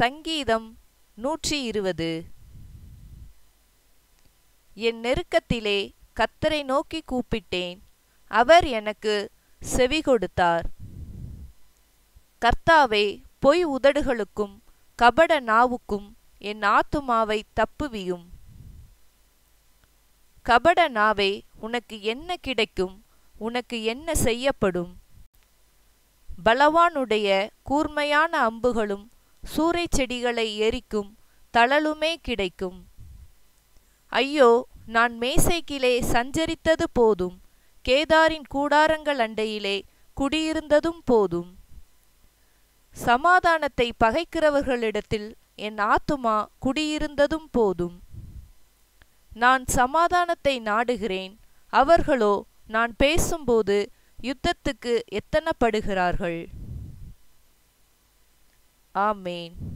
சங்கீதம் நூற்றி இருபது என் நெருக்கத்திலே கத்தரை நோக்கி கூப்பிட்டேன். அவர் எனக்கு செவி கொடுத்தார். கர்த்தாவே பொய் உதடுகளுக்கும் கபட நாவுக்கும் என் ஆத்துமாவை தப்புவியும். கபட நாவே உனக்கு என்ன கிடைக்கும்? உனக்கு என்ன செய்யப்படும்? பலவானுடைய கூர்மையான அம்புகளும் சூறை செடிகளை எரிக்கும் தளலுமே கிடைக்கும். ஐயோ நான் மேசைக்கிலே சஞ்சரித்தது போதும். கேதாரின் கூடாரங்கள் அண்டையிலே குடியிருந்ததும் போதும். சமாதானத்தை பகைக்கிறவர்களிடத்தில் என் ஆத்துமா குடியிருந்ததும் போதும். நான் சமாதானத்தை நாடுகிறேன். அவர்களோ நான் பேசும்போது யுத்தத்துக்கு எத்தனப்படுகிறார்கள்? Amen.